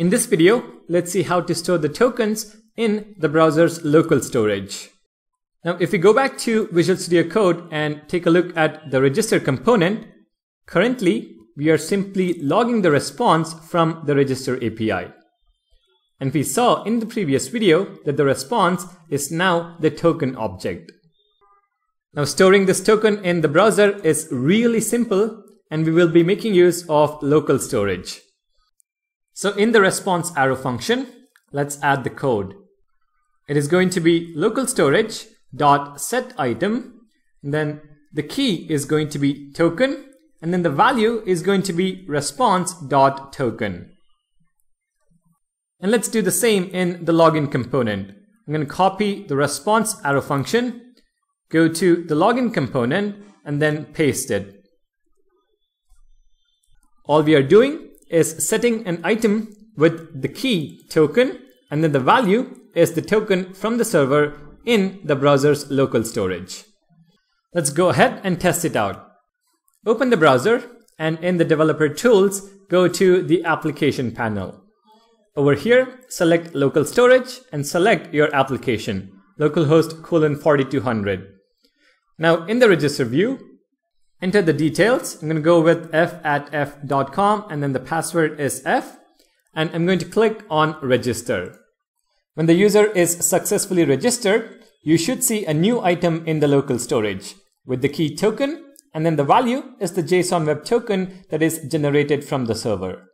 In this video, let's see how to store the tokens in the browser's local storage. Now, if we go back to Visual Studio Code and take a look at the register component, currently we are simply logging the response from the register API. And we saw in the previous video that the response is now the token object. Now storing this token in the browser is really simple and we will be making use of local storage. So in the response arrow function, let's add the code. It is going to be local storage dot set item, and then the key is going to be token, and then the value is going to be response dot token. And let's do the same in the login component. I'm going to copy the response arrow function, go to the login component, and then paste it. All we are doing is setting an item with the key token and then the value is the token from the server in the browser's local storage. Let's go ahead and test it out. Open the browser and in the developer tools, go to the application panel. Over here, select local storage and select your application, localhost colon 4200. Now in the register view, enter the details. I'm going to go with f at f.com and then the password is f and I'm going to click on register. When the user is successfully registered, you should see a new item in the local storage with the key token and then the value is the JSON web token that is generated from the server.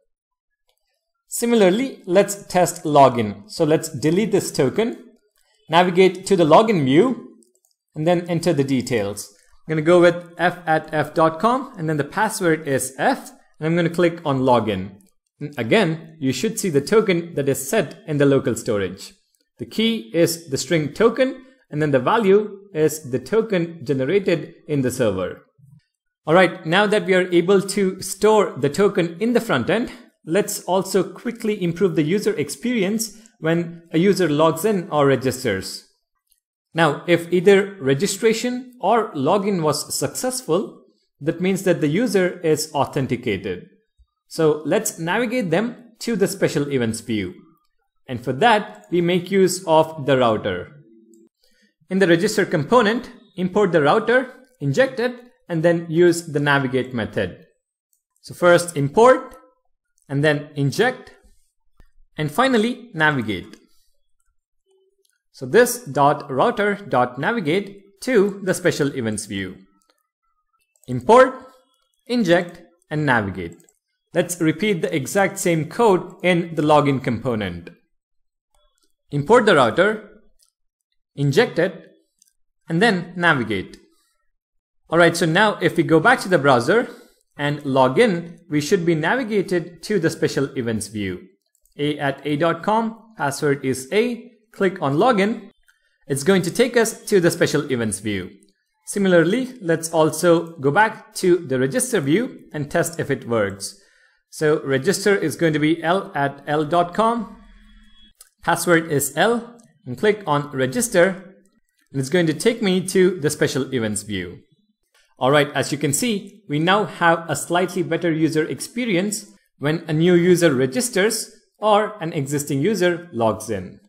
Similarly, let's test login. So let's delete this token, navigate to the login view, and then enter the details. I'm going to go with f at f.com and then the password is f and I'm going to click on login. Again, you should see the token that is set in the local storage. The key is the string token and then the value is the token generated in the server. Alright, now that we are able to store the token in the front end, let's also quickly improve the user experience when a user logs in or registers. Now, if either registration or login was successful, that means that the user is authenticated. So let's navigate them to the special events view. And for that, we make use of the router. In the register component, import the router, inject it, and then use the navigate method. So first import, and then inject, and finally navigate. So this dot router dot navigate to the special events view. Import, inject, and navigate. Let's repeat the exact same code in the login component. Import the router, inject it, and then navigate. Alright, so now if we go back to the browser and log in, we should be navigated to the special events view. A at a.com, password is A, click on login, it's going to take us to the special events view. Similarly, let's also go back to the register view and test if it works. So register is going to be l at l.com, password is l, and click on register, and it's going to take me to the special events view. Alright, as you can see, we now have a slightly better user experience when a new user registers or an existing user logs in.